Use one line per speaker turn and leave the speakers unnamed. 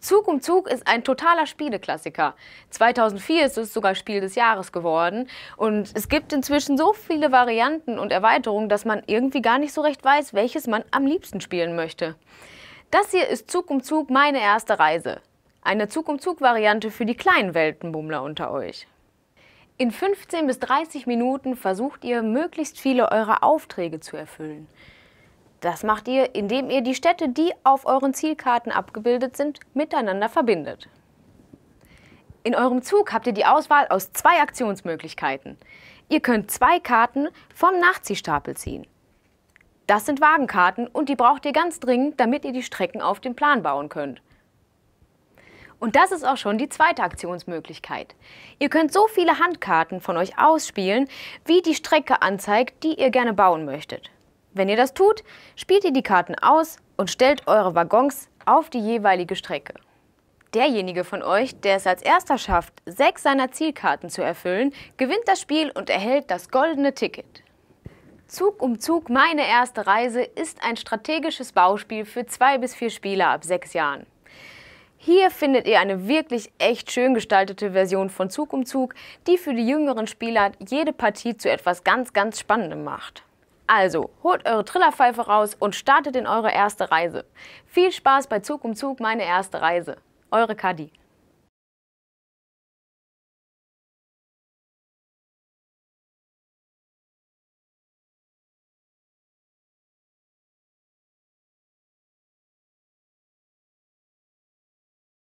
Zug um Zug ist ein totaler Spieleklassiker. 2004 ist es sogar Spiel des Jahres geworden. Und es gibt inzwischen so viele Varianten und Erweiterungen, dass man irgendwie gar nicht so recht weiß, welches man am liebsten spielen möchte. Das hier ist Zug um Zug meine erste Reise. Eine Zug um Zug Variante für die kleinen Weltenbummler unter euch. In 15 bis 30 Minuten versucht ihr, möglichst viele eurer Aufträge zu erfüllen. Das macht ihr, indem ihr die Städte, die auf euren Zielkarten abgebildet sind, miteinander verbindet. In eurem Zug habt ihr die Auswahl aus zwei Aktionsmöglichkeiten. Ihr könnt zwei Karten vom Nachziehstapel ziehen. Das sind Wagenkarten und die braucht ihr ganz dringend, damit ihr die Strecken auf dem Plan bauen könnt. Und das ist auch schon die zweite Aktionsmöglichkeit. Ihr könnt so viele Handkarten von euch ausspielen, wie die Strecke anzeigt, die ihr gerne bauen möchtet. Wenn ihr das tut, spielt ihr die Karten aus und stellt eure Waggons auf die jeweilige Strecke. Derjenige von euch, der es als erster schafft, sechs seiner Zielkarten zu erfüllen, gewinnt das Spiel und erhält das goldene Ticket. Zug um Zug meine erste Reise ist ein strategisches Bauspiel für zwei bis vier Spieler ab sechs Jahren. Hier findet ihr eine wirklich echt schön gestaltete Version von Zug um Zug, die für die jüngeren Spieler jede Partie zu etwas ganz, ganz Spannendem macht. Also, holt eure Trillerpfeife raus und startet in eure erste Reise. Viel Spaß bei Zug um Zug, meine erste Reise. Eure Kadi.